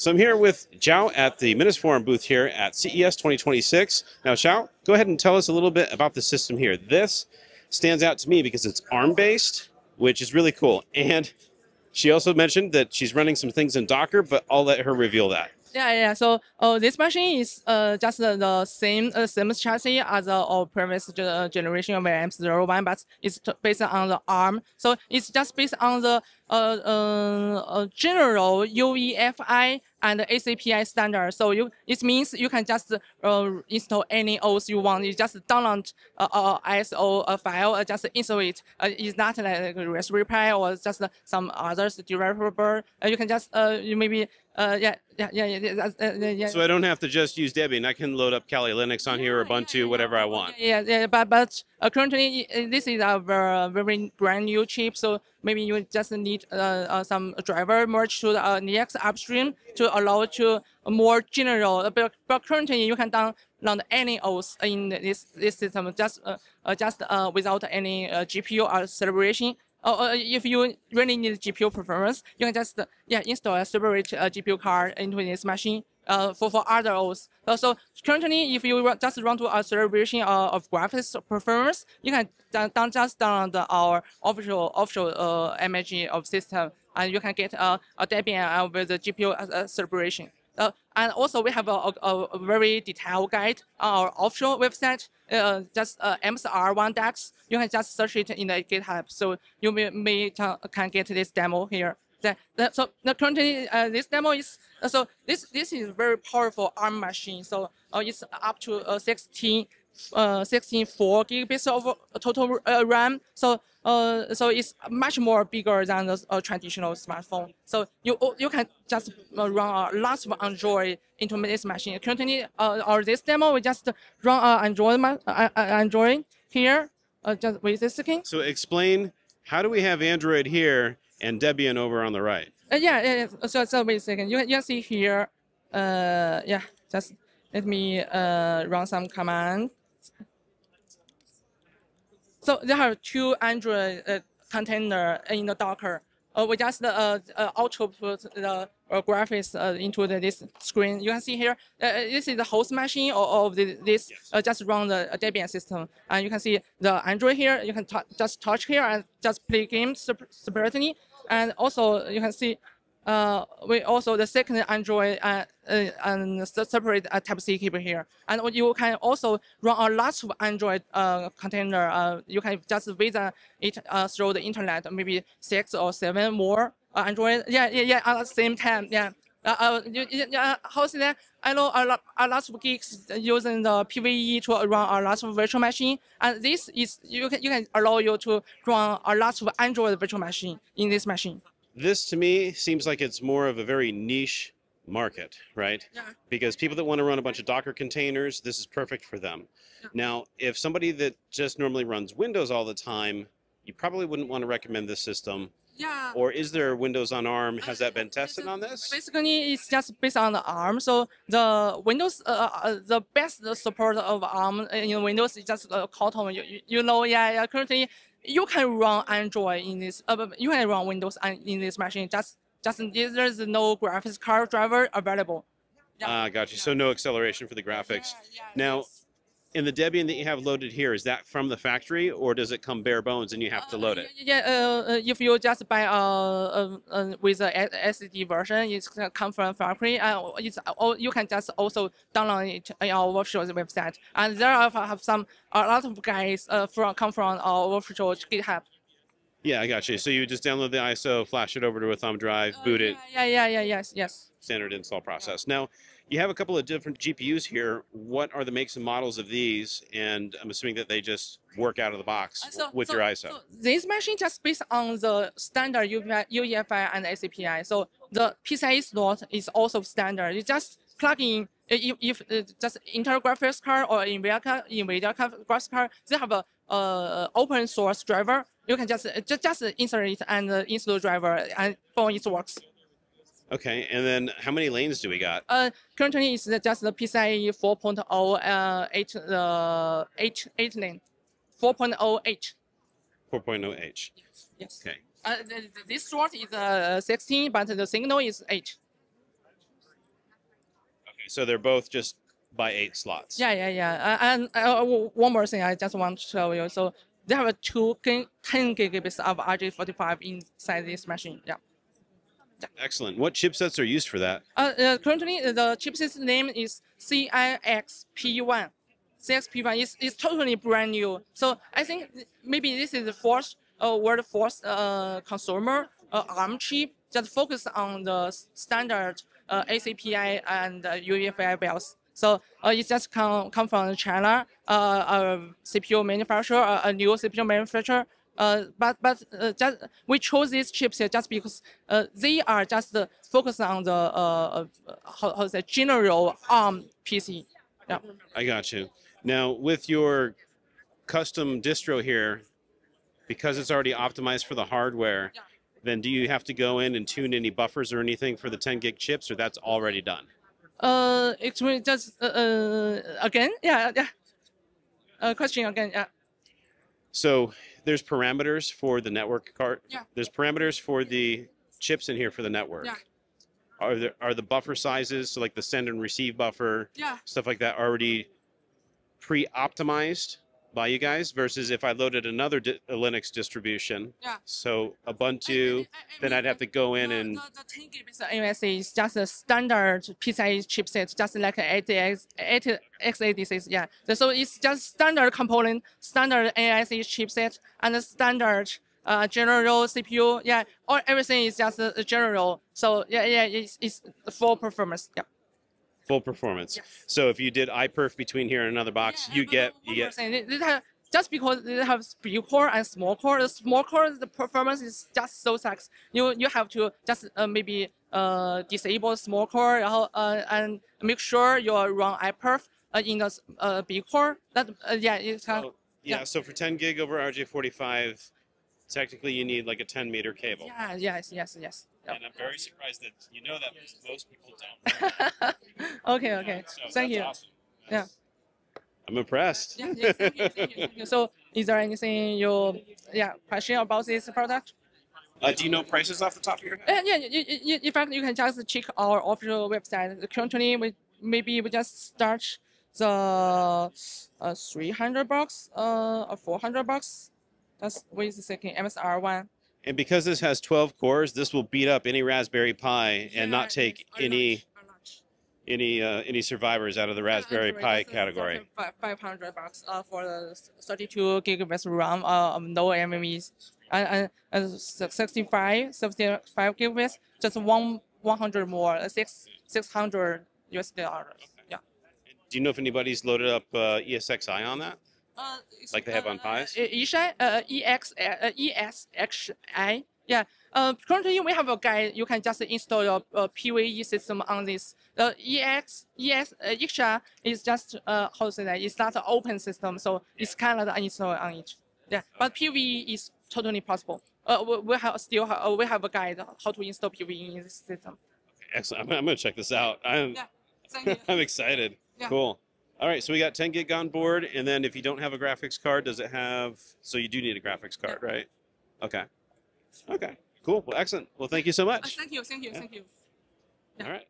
So I'm here with Zhao at the Minisforum booth here at CES 2026. Now, Zhao, go ahead and tell us a little bit about the system here. This stands out to me because it's ARM-based, which is really cool. And she also mentioned that she's running some things in Docker, but I'll let her reveal that. Yeah, yeah. So uh, this machine is uh, just the, the same uh, same chassis as uh, our previous ge- uh, generation of AM01, but it's based on the ARM. So it's just based on the uh, uh, uh, general UEFI and ACPI standard. So you it means you can just uh, install any OS you want. You just download uh, ISO file, uh, just install it. Uh, it's not like a Raspberry Pi or just some others developer. Uh, you can just you maybe uh, yeah yeah yeah yeah yeah, uh, yeah, yeah. So I don't have to just use Debian. I can load up Kali Linux on here or Ubuntu, whatever I want. Yeah, yeah, but but uh, currently uh, this is a very, very brand new chip, so maybe you just need some driver merge to the uh, Next upstream to allow to more general. But, but currently you can download any OS in this this system just uh, uh, just uh, without any uh, GPU or acceleration. Or uh, if you really need GPU performance, you can just yeah install a separate uh, GPU card into this machine uh, for, for other OS. Uh, so currently, if you just run to a acceleration uh, of graphics performance, you can down, just download our official official uh, image of system, and you can get uh, a Debian with the GPU acceleration. Uh, and also, we have a, a, a very detailed guide on our official website. Uh, just uh, MSR1 DAX. You can just search it in the GitHub, so you may, may can, get this demo here. So the currently uh, this demo is uh, so this this is very powerful ARM machine. So uh, it's up to uh, 16 uh 16 4 gigabits of uh, total uh, RAM. So uh so it's much more bigger than the uh, traditional smartphone. So you you can just uh, run a lot of Android into this machine. Currently, uh, or this demo we just run uh, Android ma- uh, Android here. Uh, just wait a second. So explain how do we have Android here and Debian over on the right? Yeah. So, so wait a second. You, you can see here. Uh, yeah, just let me uh, run some command. So there are two Android uh, container in the Docker. Uh, we just uh, uh, output the uh, graphics uh, into the, this screen. You can see here, uh, this is the host machine of, of the, this, uh, just run the Debian system. And you can see the Android here, you can just touch here and just play games separately. And also you can see uh, we also the second Android and separate uh, Type C cable here, and you can also run a of Android uh, container. Uh, you can just visit it uh, through the internet, maybe six or seven more uh, Android. Yeah, yeah, yeah, at the same time. Yeah. Uh, uh, yeah, how's that? I know a lot, a lot of geeks using the PVE to run a lot of virtual machine, and this is you can you can allow you to run a lot of Android virtual machine in this machine. This to me seems like it's more of a very niche market, right? Yeah. Because people that want to run a bunch of Docker containers, this is perfect for them. Yeah. Now, if somebody that just normally runs Windows all the time, you probably wouldn't want to recommend this system. Yeah. Or is there Windows on ARM? Has that been tested on this? Basically, it's just based on the ARM. So the Windows, uh, uh, the best support of ARM in Windows is just uh. You, you, you know, yeah, yeah. Currently, you can run Android in this. Uh, you can run Windows in this machine. Just, just there's no graphics card driver available. Ah, got you. So no acceleration for the graphics. Now, in the Debian that you have loaded here, is that from the factory or does it come bare bones and you have to load it? Yeah, uh, uh, if you just buy uh, uh, uh with a SD version, it's come from factory. Uh, it's or you can just also download it on our official website. And there are have some a lot of guys uh from come from our official GitHub. Yeah, I got you. So you just download the ISO, flash it over to a thumb drive, boot it, Yeah, yeah, yeah, yes, yes. standard install process. Now, you have a couple of different GPUs here. What are the makes and models of these? And I'm assuming that they just work out of the box Uh, so- with so- your ISO. So this machine just based on the standard UEFI, and ACPI. So the PCIe slot is also standard. You just plug in uh, if, if uh, just Intel graphics card or NVIDIA card, NVIDIA graphics card, they have a uh, open source driver. You can just uh, just, just insert it and uh, install driver, and boom, it works. Okay, and then how many lanes do we got? Uh, currently it's just the PCIe 4.0 uh, 8 uh, 8 8 lane, 4.0 8. 4.0H. Yes. Okay. Uh, th- th- this slot is uh, 16, but the signal is 8. Okay, So they're both just by eight slots. Yeah, yeah, yeah. Uh, and uh, one more thing I just want to show you. So they have a two 10 gigabits of RJ45 inside this machine. Yeah. Excellent. What chipsets are used for that? Uh, uh, currently, the chipset name is CIXP1. CXP1 is, is totally brand new. So I think maybe this is the first uh, world first uh, consumer uh, ARM chip that focus on the standard uh, ACPI and uh, UEFI bells. So uh, it just come, come from China, uh, a CPU manufacturer, a, a new CPU manufacturer. Uh, but but uh, just we chose these chips here just because uh, they are just uh, focused on the uh, uh, how, how to say general ARM PC. Yeah. I got you. Now, with your custom distro here, because it's already optimized for the hardware, Yeah. then do you have to go in and tune any buffers or anything for the 10 gig chips, or that's already done? Uh, it's really just uh, uh again, yeah, yeah. Uh, question again, yeah. So there's parameters for the network card. Yeah. There's parameters for the chips in here for the network. Yeah. Are there are the buffer sizes, so like the send and receive buffer, Yeah. stuff like that, already pre-optimized by you guys? Versus if I loaded another di- a Linux distribution, Yeah. so Ubuntu, then I'd have to go in and the, the 10 gigabits MSA is just a standard PCIe chipset, just like ATX, x86. Yeah, So- so it's just standard component, standard AIC chipset, and a standard uh, general CPU. Yeah, all everything is just uh, general. So yeah, yeah, it's, it's full performance. Yeah. Full performance. Yes. So if you did iPerf between here and another box, Yeah, you get you get they- they have- just because they have big core and small core, the small core the performance is just so sucks. You you have to just uh, maybe uh, disable small core uh, uh, and make sure you run iPerf uh, in the uh, big core. That uh, yeah, it's kind Oh, yeah, yeah. So for 10 gig over RJ45, technically you need like a 10 meter cable. yeah, yes, yes, yes. Yeah. And I'm very surprised that you know that because most people don't. okay, okay. So Thank that's you. Awesome. Yeah. I'm impressed. Yeah, yeah, thank you, thank you, thank you. So, is there anything you yeah question about this product? Uh, do you know prices off the top of your head? Uh, yeah, you, you, you, in fact, you can just check our official website. Currently, we maybe we just start the uh, 300 bucks, uh, or 400 bucks. That's with the second MSR one. And because this has 12 cores, this will beat up any Raspberry Pi and not take any any uh, any survivors out of the Raspberry Pi category. Five hundred bucks uh, for the 32 gigabytes RAM, uh, no MMEs, and, and, and 65, 65 gigabytes, just one 100 more, uh, six 600 US dollars. Yeah. Do you know if anybody's loaded up uh, ESXi on that? Uh, Like they have on Pis? ESI, uh, EX, uh, ESXi. Yeah. Uh, currently we have a guide. You can just install your uh, PVE system on this. The EX, ES, uh, EXA is just uh, how to say that? It's not an open system, so it's kind of install on it. Yeah. But PVE is totally possible. Uh, we, we have still have, uh, we have a guide how to install PVE in this system. Okay, Excellent. I'm, I'm going to check this out. I'm, Yeah. I'm excited. Yeah. Cool. All right, so we got 10 gig on board, and then if you don't have a graphics card, does it have? So you do need a graphics card, right? Okay. Okay. Cool. Well, excellent. Well, thank you so Uh, much. thank you. Thank you. Thank you. yeah. All right.